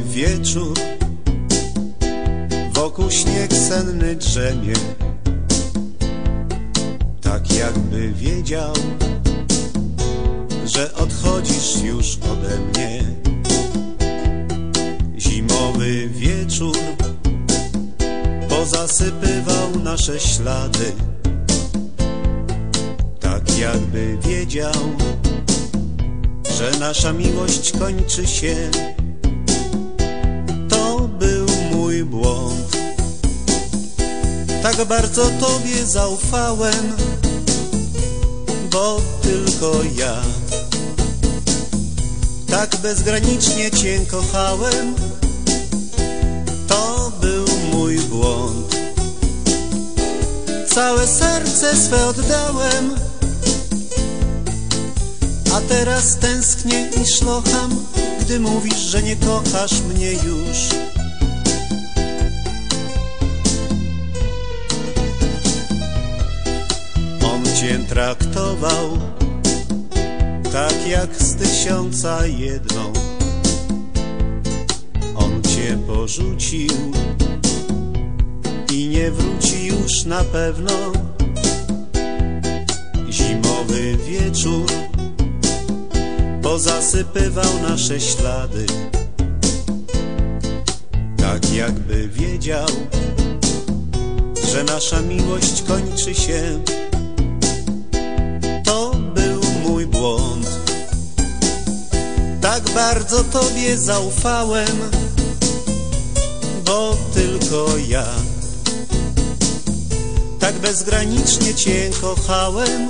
wieczór Wokół śnieg senny drzemie Tak jakby wiedział Że odchodzisz już ode mnie Zimowy wieczór Pozasypywał nasze ślady Tak jakby wiedział że nasza miłość kończy się. Tak bardzo Tobie zaufałem, bo tylko ja. Tak bezgranicznie Cię kochałem, to był mój błąd. Całe serce swe oddałem, a teraz tęsknię i szlocham, gdy mówisz, że nie kochasz mnie już. Cię traktował tak jak z tysiąca jedną. On cię porzucił i nie wróci już na pewno. Zimowy wieczór pozasypywał nasze ślady Tak jakby wiedział, że nasza miłość kończy się bardzo Tobie zaufałem Bo tylko ja. Tak bezgranicznie Cię kochałem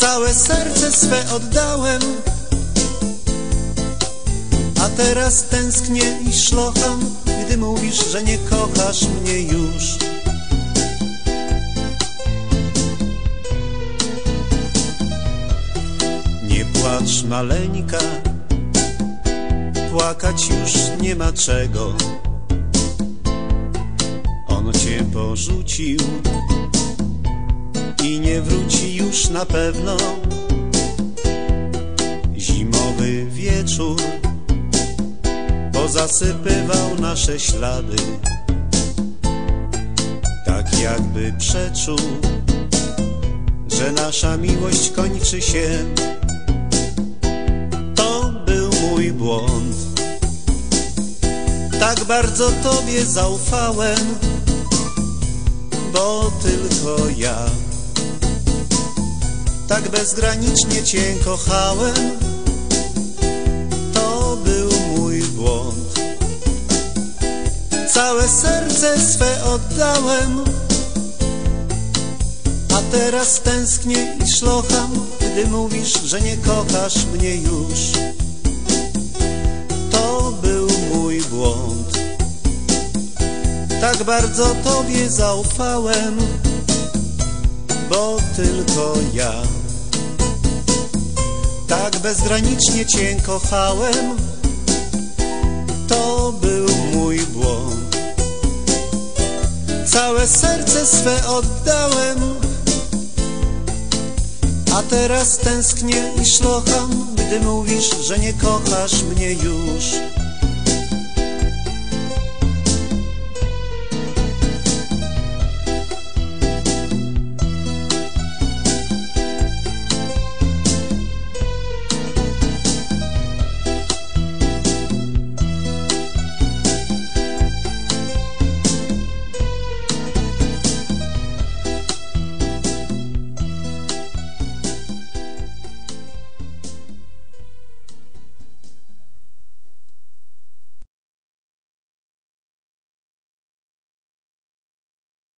Całe serce swe oddałem A teraz tęsknię i szlocham Gdy mówisz, że nie kochasz mnie już płacz maleńka Płakać już nie ma czego On cię porzucił i nie wróci już na pewno. Zimowy wieczór pozasypywał nasze ślady, tak jakby przeczuł, że nasza miłość kończy się. Mój błąd. Tak bardzo Tobie zaufałem, bo tylko ja tak bezgranicznie Cię kochałem, to był mój błąd. Całe serce swe oddałem, a teraz tęsknię i szlocham, gdy mówisz, że nie kochasz mnie już. Błąd. Tak bardzo Tobie zaufałem, bo tylko ja tak bezgranicznie Cię kochałem, to był mój błąd. Całe serce swe oddałem, a teraz tęsknię i szlocham, gdy mówisz, że nie kochasz mnie już.